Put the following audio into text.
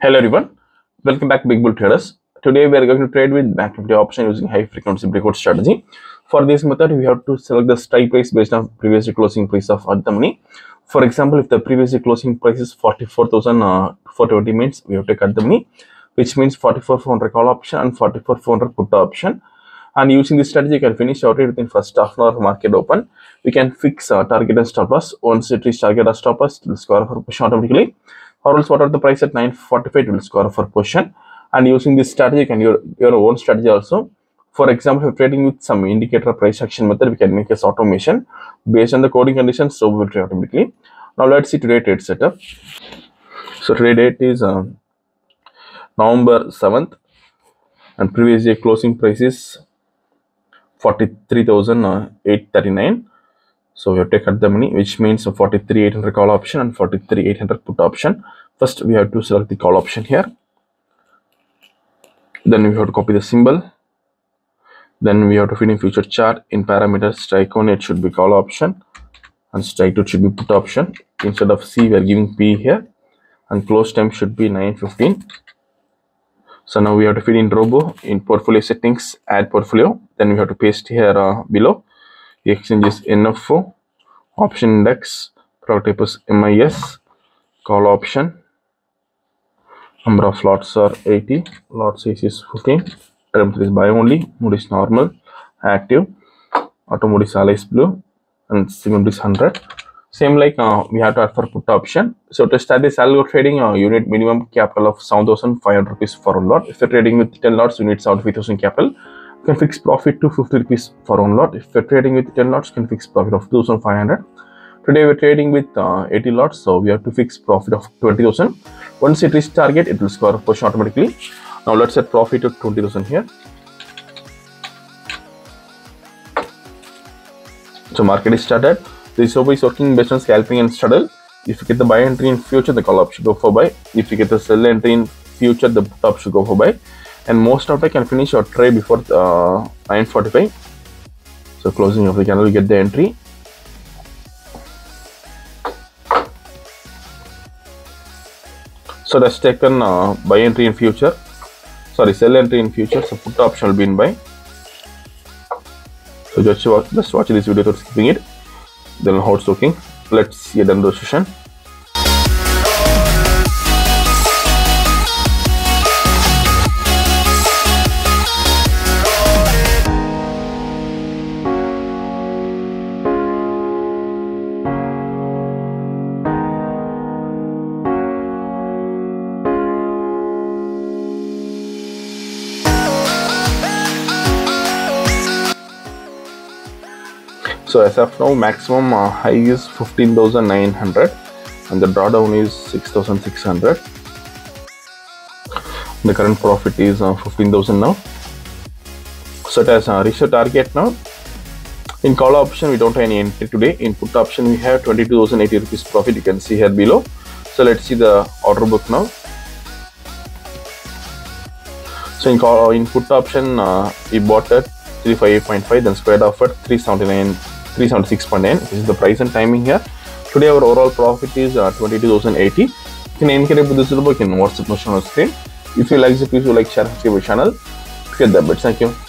Hello everyone, welcome back Big Bull Traders. Today we are going to trade with Bank Nifty option using high frequency breakout strategy. For this method, we have to select the strike price based on previous closing price of at the money. For example, if the previous closing price is 44,420 means we have to cut the money, which means 44,400 call option and 44,400 put option. And using this strategy, you can finish your trade within first half an hour market open. We can fix uh, target and stop loss. Once it reaches target or stop loss, it will score for push automatically. Or else, what are the price at 945, it will score for position. And using this strategy, can your your own strategy also. For example, if trading with some indicator price action method, we can make this automation based on the coding conditions. So we will trade automatically. Now let's see today trade setup. So today date is uh, November 7th and previous day closing price is 43,839. So we have to cut the money, which means a 43,800 call option and 43,800 put option. First, we have to select the call option here. Then we have to copy the symbol. Then we have to fit in future chart in parameters. Strike one, it should be call option and strike two should be put option. Instead of C, we are giving P here and close time should be 915. So now we have to fit in robo in portfolio settings, add portfolio. Then we have to paste here uh, below. The exchange is NFO, option index, product type is MIS, call option. Number of lots are 80, lot size is 15. Term is buy only, mode is normal, active, auto mode is alias blue, and signal is 100. Same like uh, we have to add for put option. So to start this algo trading, uh, you need minimum capital of 7,500 rupees for one lot. If you're trading with 10 lots, you need 75,000 capital. Can fix profit to 50 rupees for one lot. If you're trading with 10 lots, can fix profit of 2,500. Today we're trading with uh, 80 lots, so we have to fix profit of 20,000. Once it reaches target, it will score a push automatically. Now let's set profit to 20,000 here. So market is started. This OP is working based on scalping and straddle. If you get the buy entry in future, the call option go for buy. If you get the sell entry in future, the put option go for buy. And most of the can finish your trade before uh, 9:45. So closing of the candle, you get the entry. So that's taken uh, buy entry in future. Sorry, sell entry in future. So put option will be in buy. So just watch, just watch this video without skipping it. Then how it's working. Let's see a demo session. So as of now, maximum uh, high is 15,900 and the drawdown is 6,600. The current profit is uh, 15,000 now. So it has uh, reached the target now. In call option, we don't have any entry today. In put option, we have 22,080 rupees profit. You can see here below. So let's see the order book now. So in call in put option, uh, we bought at 358.5, then squared off at 379 376.9 this is the price and timing here. Today our overall profit is uh, 22080 you can encourage this book in whatsapp notion on screen? If you like the please do like share subscribe channel. Get the bits thank you